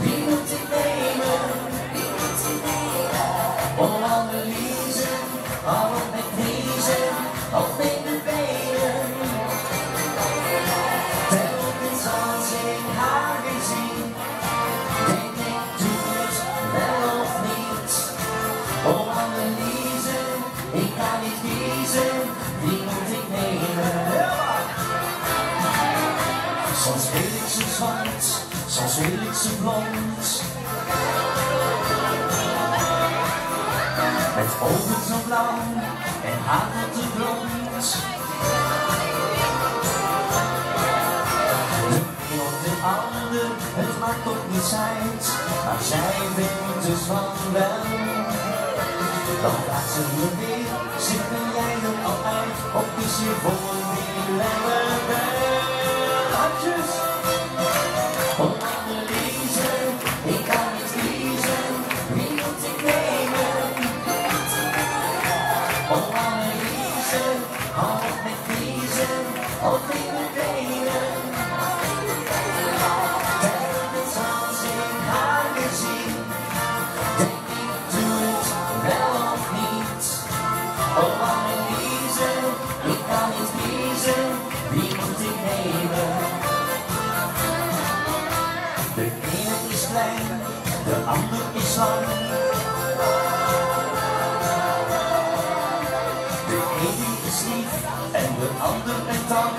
Wie moet ik nemen? Wie moet ik nemen? Om analyse, al op het kniezen, al met mijn benen. Help eens als ik haar gezien. Denk ik, doe het wel of niet? Om analyse, ik kan niet kiezen. Wie moet ik nemen? Soms ben ik zo zwart soms wil ik ze blond. Met ogen zo blauw en haar te blond. De een of de ander, het maakt toch niet uit, maar zij vindt dus van wel. Dan vraagt ze me weer, zit jij er al uit, of is je voor weer de ander is lang. De ene is lief en de ander een tang.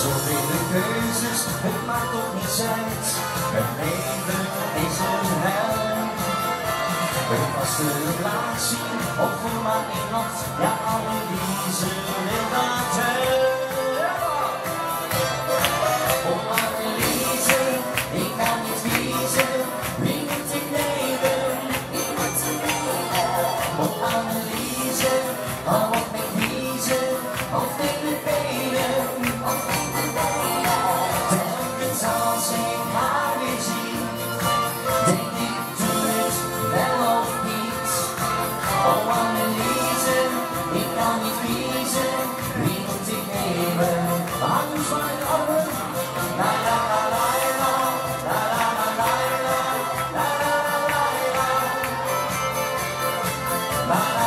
Zoveel keuzes, het maakt toch niet uit. Het leven is een hel. Een vaste relatie of Of ik de benen, of ik de benen. Elke zand, ik ga weer zien. Denk ik, doe het wel of niet? Oh, wanneer ik kan niet kiezen. Wie moet ik nemen? We hangen zo lang op. La la la la, la la la, la la la, la la la.